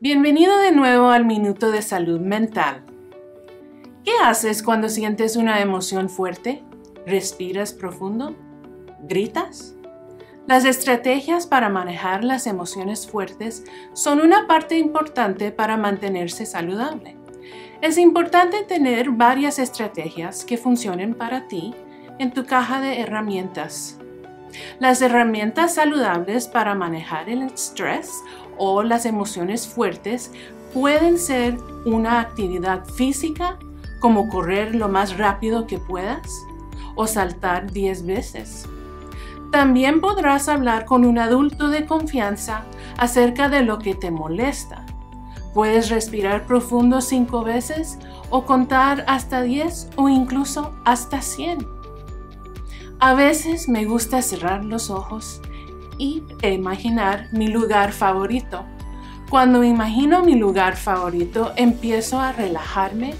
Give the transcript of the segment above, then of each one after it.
Bienvenido de nuevo al Minuto de Salud Mental. ¿Qué haces cuando sientes una emoción fuerte? ¿Respiras profundo? ¿Gritas? Las estrategias para manejar las emociones fuertes son una parte importante para mantenerse saludable. Es importante tener varias estrategias que funcionen para ti en tu caja de herramientas. Las herramientas saludables para manejar el estrés o las emociones fuertes pueden ser una actividad física como correr lo más rápido que puedas o saltar 10 veces. También podrás hablar con un adulto de confianza acerca de lo que te molesta. Puedes respirar profundo 5 veces o contar hasta 10 o incluso hasta 100. A veces me gusta cerrar los ojos y imaginar mi lugar favorito. Cuando imagino mi lugar favorito, empiezo a relajarme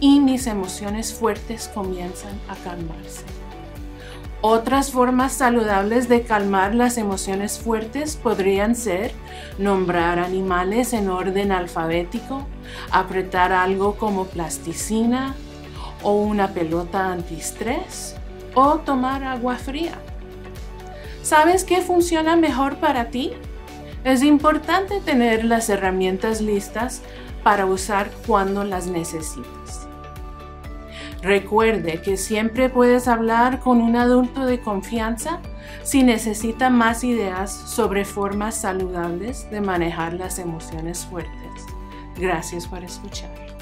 y mis emociones fuertes comienzan a calmarse. Otras formas saludables de calmar las emociones fuertes podrían ser nombrar animales en orden alfabético, apretar algo como plasticina o una pelota antiestrés o tomar agua fría. ¿Sabes qué funciona mejor para ti? Es importante tener las herramientas listas para usar cuando las necesitas. Recuerde que siempre puedes hablar con un adulto de confianza si necesita más ideas sobre formas saludables de manejar las emociones fuertes. Gracias por escuchar.